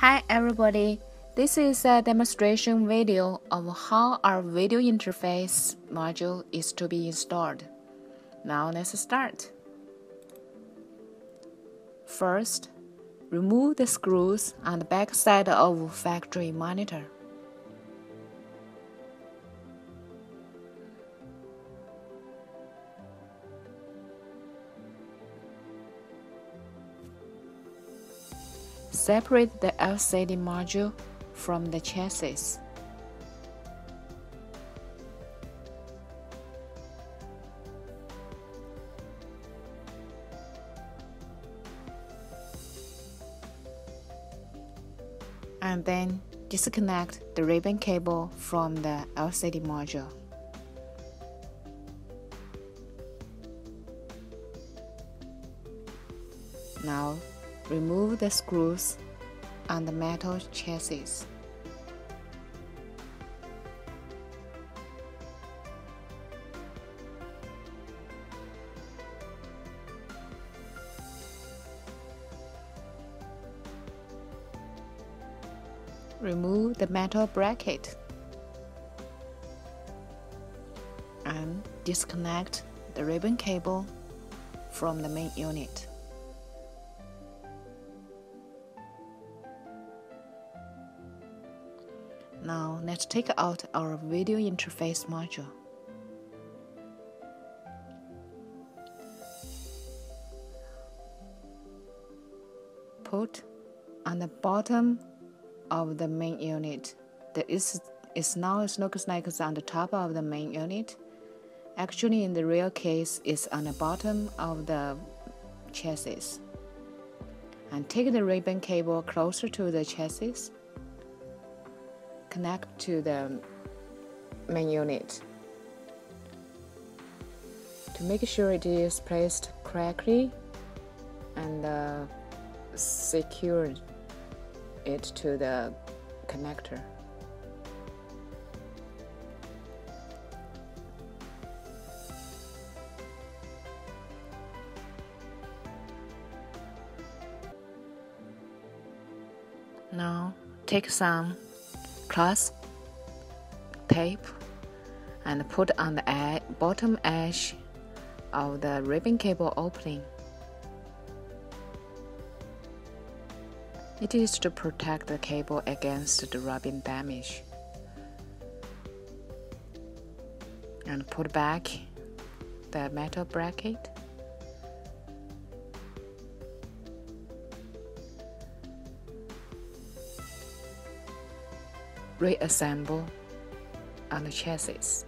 Hi everybody, this is a demonstration video of how our video interface module is to be installed. Now let's start. First, remove the screws on the back side of factory monitor. Separate the LCD module from the chassis. And then disconnect the ribbon cable from the LCD module. Now Remove the screws on the metal chassis. Remove the metal bracket and disconnect the ribbon cable from the main unit. Now let's take out our video interface module. Put on the bottom of the main unit. The is is now it looks like it's on the top of the main unit. Actually, in the real case, it's on the bottom of the chassis. And take the ribbon cable closer to the chassis connect to the main unit. To make sure it is placed correctly and uh, secure it to the connector. Now take some clasp tape and put on the ed bottom edge of the ribbon cable opening. It is to protect the cable against the rubbing damage. And put back the metal bracket. Reassemble on the chassis.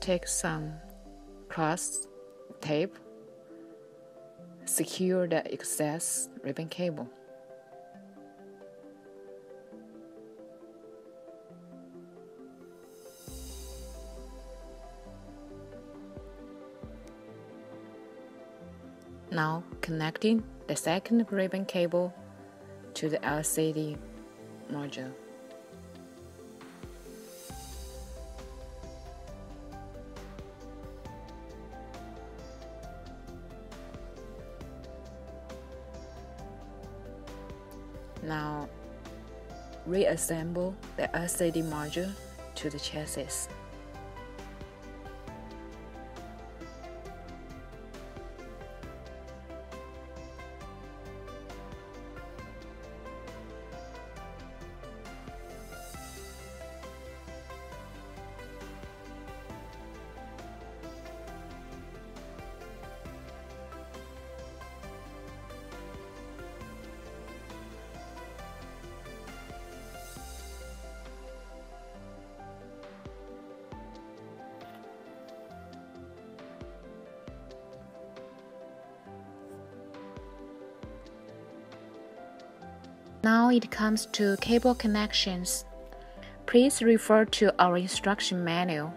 Take some cross tape, secure the excess ribbon cable. Now connecting the second ribbon cable to the LCD module. Now, reassemble the LCD module to the chassis. Now it comes to cable connections. Please refer to our instruction manual.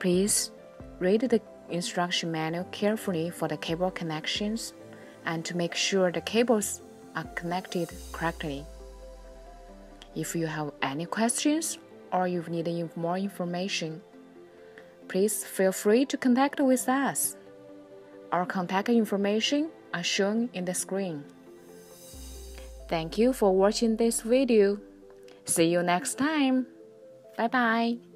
Please read the instruction manual carefully for the cable connections and to make sure the cables are connected correctly. If you have any questions or you need more information, please feel free to contact with us. Our contact information are shown in the screen. Thank you for watching this video. See you next time. Bye bye.